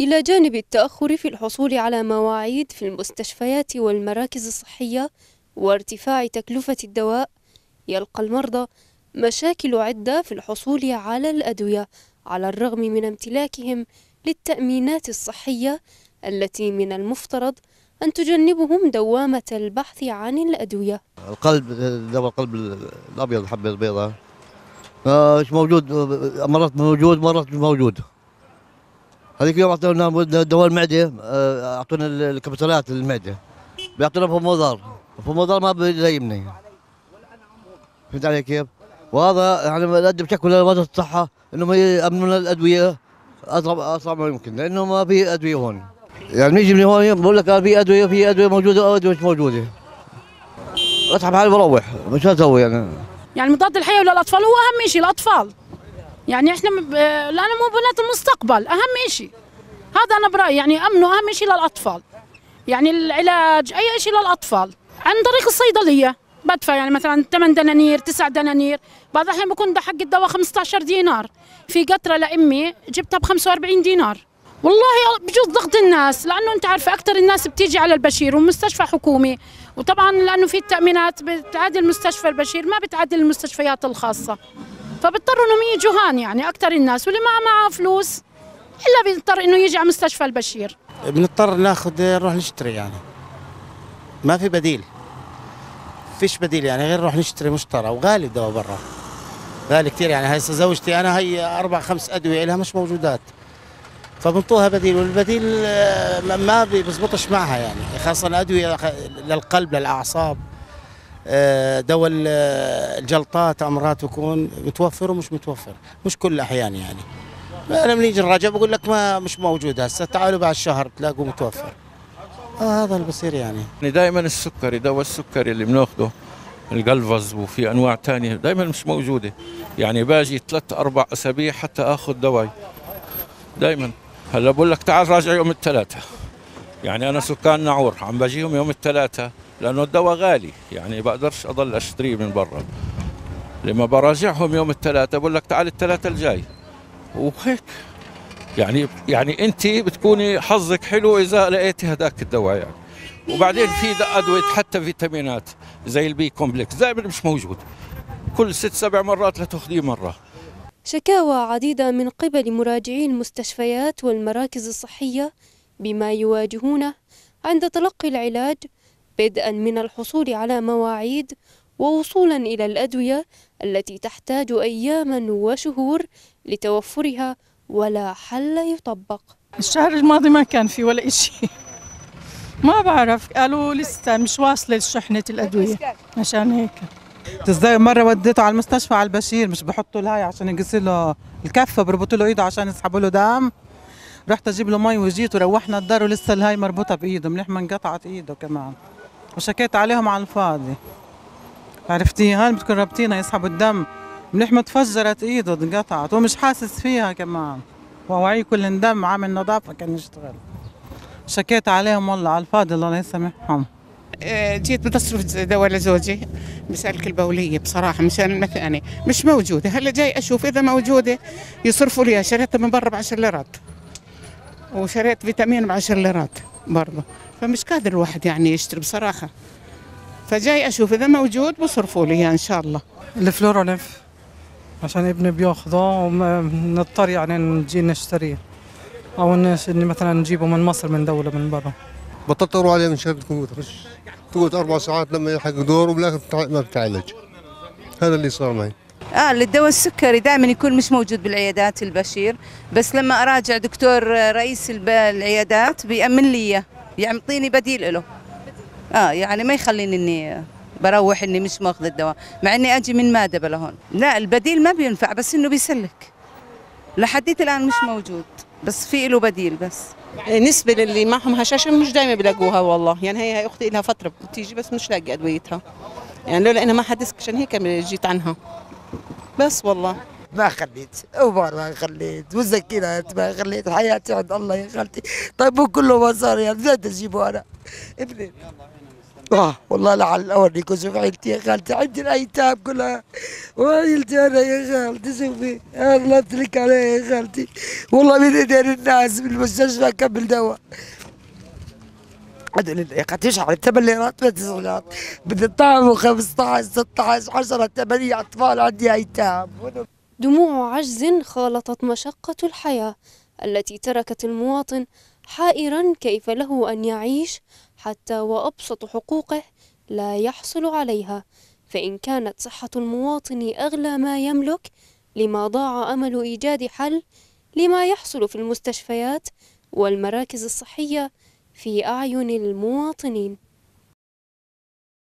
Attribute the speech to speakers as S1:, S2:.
S1: إلى جانب التأخر في الحصول على مواعيد في المستشفيات والمراكز الصحية وارتفاع تكلفة الدواء يلقى المرضى مشاكل عدة في الحصول على الأدوية على الرغم من امتلاكهم للتأمينات الصحية التي من المفترض أن تجنبهم دوامة البحث عن الأدوية.
S2: القلب دواء القلب الأبيض الحبه البيضاء آه، مش موجود مرات موجود مرات مش موجود. هذيك اليوم أعطونا دواء المعده آه، أعطونا الكبسولات للمعده بيعطونا فومودار الفومودار ما بيليمني فهمت علي كيف؟ وهذا يعني نقدم شكوى لوزاره الصحة إنهم يامنوا الأدوية. اسرع اسرع ما يمكن لأنه ما في أدوية هون. يعني نيجي من هون بقول لك في أدوية في أدوية موجودة أو أدوية مش موجودة. اسحب حالي بروح مش أسوي يعني.
S3: يعني مضاد الحيوي للاطفال هو أهم شيء الأطفال. يعني إحنا ب- لأنه مو بنات المستقبل أهم شيء هذا أنا برأيي يعني امنه أهم شيء للأطفال. يعني العلاج أي شيء للأطفال. عن طريق الصيدلية بدفع يعني مثلا 8 دنانير 9 دنانير. بعض الأحيان بكون ده حق الدواء 15 دينار. في قطرة لأمي جبتها ب 45 دينار. والله بجوز ضغط الناس لأنه أنت عارفه أكثر الناس بتيجي على البشير ومستشفى حكومي. وطبعا لأنه في التامينات بتعادل مستشفى البشير ما بتعادل المستشفيات الخاصة. فبيضطروا انهم يجوا هان يعني أكثر الناس واللي ما معه فلوس إلا بيضطر إنه يجي على مستشفى البشير.
S4: بنضطر ناخذ نروح نشتري يعني. ما في بديل. فيش بديل يعني غير نروح نشتري مشترى وغالي الدواء برا. غالي كثير يعني هسه زوجتي أنا هي أربع خمس أدوية لها مش موجودات. فبنطوها بديل والبديل آه، ما- بيزبطش معها يعني. خاصة أدوية للقلب للأعصاب. آه، دواء ال- الجلطات أمراض تكون متوفر ومش متوفر. مش كل الأحيان يعني. لما نيجي نراجع بقول لك ما مش موجود هسه. تعالوا بعد شهر تلاقوه متوفر. آه هذا اللي بصير يعني.
S5: يعني دائما السكري دواء السكري اللي بناخده ال Galvus وفي أنواع تانية دائما مش موجودة. يعني باجي ثلاث أربع أسابيع حتى آخذ دواي. دائما. هلا بقول لك تعال راجع يوم الثلاثاء. يعني أنا سكان ناعور عم باجيهم يوم الثلاثاء. لأنه الدواء غالي. يعني بقدرش أضل أشتريه من برا. لما براجعهم يوم الثلاثاء بقول لك تعال الثلاثاء الجاي. وهيك. يعني يعني أنت بتكوني حظك حلو إذا لقيتي هذاك الدواء يعني. وبعدين في أدوية حتى فيتامينات زي ال B complex دائما مش موجود. كل ست سبع مرات لتاخذيه مرة.
S1: شكاوى عديدة من قبل مراجعي المستشفيات والمراكز الصحية بما يواجهونه عند تلقي العلاج بدءا من الحصول على مواعيد ووصولا إلى الأدوية التي تحتاج أياما وشهور لتوفرها ولا حل يطبق.
S6: الشهر الماضي ما كان في ولا إشي. ما بعرف. قالوا لسه مش واصلة شحنة الأدوية. عشان هيك.
S7: إزاي مرة وديته على المستشفى على البشير. مش بحطوا له هاي عشان يقص له الكفة. بربطوا له إيده عشان يسحبوا له دم. رحت أجيب له مي وجيت وروحنا الدار ولسه الهاي مربوطة بإيده. منيح ما انقطعت إيده كمان. وشكيت عليهم على الفاضي. عرفتي؟ هاي بتكون رابطينها يسحبوا الدم. منيح ما تفجرت إيده انقطعت ومش حاسس فيها كمان. ووعي كل دم عامل نظافة كان يشتغل. شكيت عليهم والله على الفاضي الله يسامحهم.
S8: آه، جيت بتصرف دواء لزوجي مسالك البولية بصراحة مشان المثاني مش موجودة. هلا جاي أشوف إذا موجودة. يصرفوا لي شريتها من برا بعشر ليرات. وشريت فيتامين بعشر ليرات برضه فمش قادر الواحد يعني يشتري بصراحة. فجاي أشوف إذا موجود بصرفوا لي إياه إن شاء الله.
S7: الفلوروليف عشان ابني بياخذه ونضطر يعني نجي نشتريه اني مثلا نجيبه من مصر من دولة من برا.
S9: بطلت أروح عليه من شهر الكمبيوتر تقعد أربع ساعات لما يلحق دور وبالاخر بتع- ما بتعالج. هذا اللي صار معي.
S10: آه للدواء السكري دائما يكون مش موجود بالعيادات البشير. بس لما أراجع دكتور رئيس العيادات بيأمن لي إياه. يعطيني بديل له آه يعني ما يخليني إني بروح إني مش ماخذ الدواء مع إني أجي من مادبه لهون لا البديل ما بينفع بس إنه بيسلك. لحديت الآن مش موجود بس في له بديل بس.
S11: بالنسبة للي معهم هشاشة مش دايما بيلاقوها والله. يعني هي هي أختي لها فترة بتيجي بس مش لاقي أدويتها. يعني لولا إنها ما حدث عشان هيك جيت عنها. بس والله.
S12: ما خليت عمر ما خليت مسكينات ما خليت حياتي عند الله يا خالتي. طيب مو كله مصاري يعني بدي اجيبه أنا. ابني. آه والله لعل اوريكم شوف عيلتي يا خالتي. عندي الأيتام كلها. وعيلتي أنا يا خالتي شوفي. الله يترك عليها يا خالتي. والله من ايدين الناس بالمستشفى كمل دواء. أخي تشعر 8 ليرات ما تسعرات بدي طعمه 15 16 10 8 أطفال عندي أيتام.
S1: دموع عجز خالطت مشقة الحياة التي تركت المواطن حائرا كيف له أن يعيش حتى وأبسط حقوقه لا يحصل عليها. فإن كانت صحة المواطن أغلى ما يملك لما ضاع أمل إيجاد حل لما يحصل في المستشفيات والمراكز الصحية في أعين المواطنين.